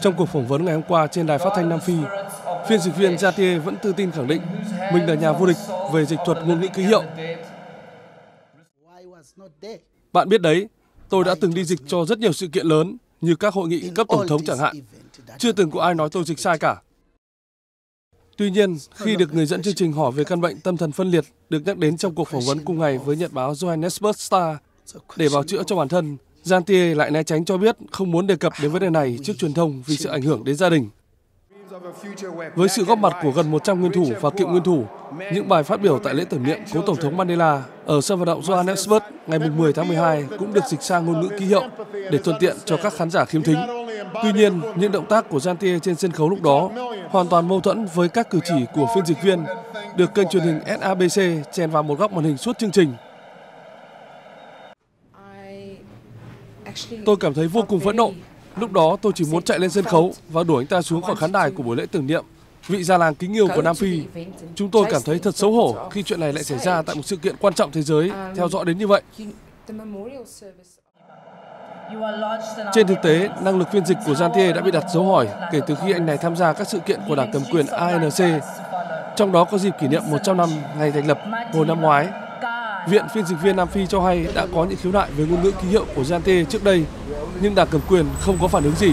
Trong cuộc phỏng vấn ngày hôm qua trên đài phát thanh Nam Phi, phiên dịch viên Jatier vẫn tự tin khẳng định mình là nhà vô địch về dịch thuật ngôn ngữ ký hiệu. Bạn biết đấy, tôi đã từng đi dịch cho rất nhiều sự kiện lớn như các hội nghị cấp tổng thống chẳng hạn. Chưa từng có ai nói tôi dịch sai cả. Tuy nhiên, khi được người dẫn chương trình hỏi về căn bệnh tâm thần phân liệt được nhắc đến trong cuộc phỏng vấn cùng ngày với nhật báo Johannesburg Star để bào chữa cho bản thân, Jantier lại né tránh cho biết không muốn đề cập đến vấn đề này trước truyền thông vì sự ảnh hưởng đến gia đình. Với sự góp mặt của gần 100 nguyên thủ và cựu nguyên thủ, những bài phát biểu tại lễ tưởng niệm cố Tổng thống Mandela ở sân vận động Johannesburg ngày 10 tháng 12 cũng được dịch sang ngôn ngữ ký hiệu để thuận tiện cho các khán giả khiếm thính. Tuy nhiên, những động tác của Jantier trên sân khấu lúc đó hoàn toàn mâu thuẫn với các cử chỉ của phiên dịch viên được kênh truyền hình SABC chèn vào một góc màn hình suốt chương trình. Tôi cảm thấy vô cùng phẫn nộ. Lúc đó tôi chỉ muốn chạy lên sân khấu và đuổi anh ta xuống khỏi khán đài của buổi lễ tưởng niệm vị già làng kính yêu của Nam Phi. Chúng tôi cảm thấy thật xấu hổ khi chuyện này lại xảy ra tại một sự kiện quan trọng thế giới theo dõi đến như vậy. Trên thực tế, năng lực phiên dịch của Jantier đã bị đặt dấu hỏi kể từ khi anh này tham gia các sự kiện của đảng cầm quyền ANC, trong đó có dịp kỷ niệm 100 năm ngày thành lập hồi năm ngoái. Viện phiên dịch viên Nam Phi cho hay đã có những khiếu nại về ngôn ngữ ký hiệu của Giante trước đây, nhưng đảng cầm quyền không có phản ứng gì.